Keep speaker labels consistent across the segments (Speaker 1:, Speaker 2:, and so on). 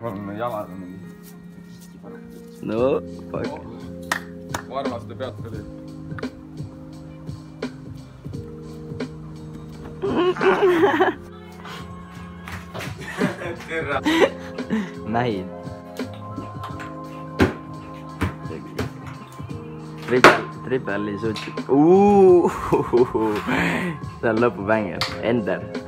Speaker 1: on jalad on mingi
Speaker 2: no fuck.
Speaker 1: varvaste pealt tuli. tere.
Speaker 2: näin. triple, triple'i suutsid. see on lõpubänger, Ender.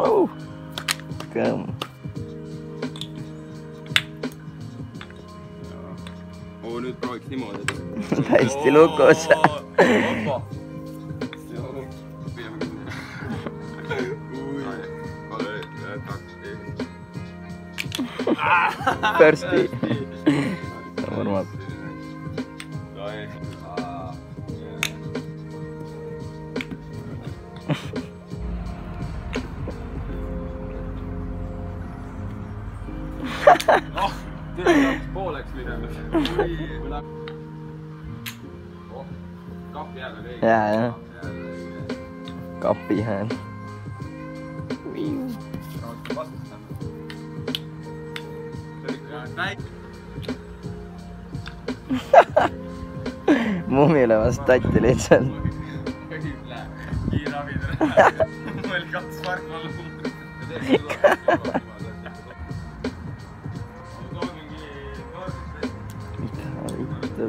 Speaker 2: oh.. kõmm.
Speaker 1: oo, nüüd prooviks niimoodi.
Speaker 2: Täiesti lukus. Thirsty. Urmas.
Speaker 1: Pooleks minemas. oh, kapi hääl oli õige.
Speaker 2: Jaa, jah. kapi hääl. mummile vastu tatti lihtsalt.
Speaker 1: kiirabi tule. mul oli kaks marka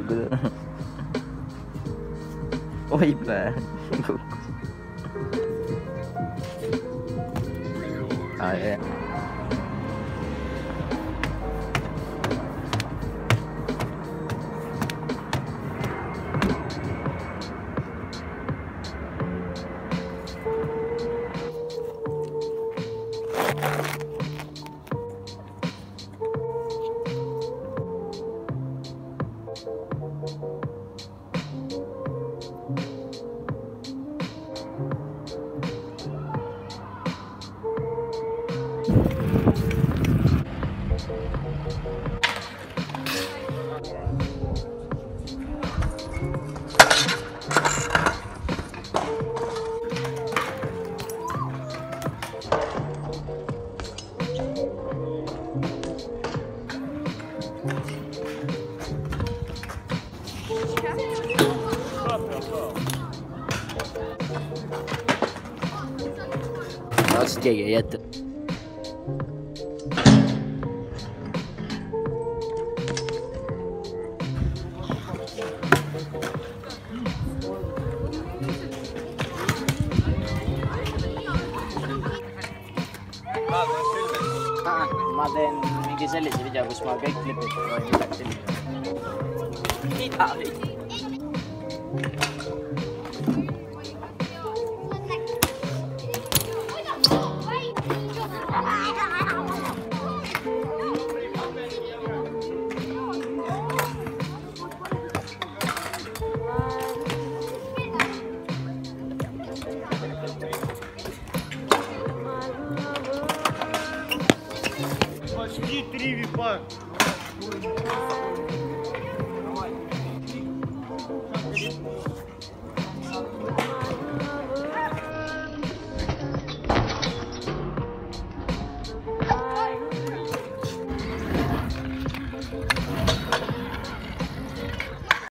Speaker 2: Google. Oi, pá. ah, é. Nossa, que ya isso? Ah, mas é, ninguém se lembra de alguns magos clipes, não é?
Speaker 3: Почти три випа.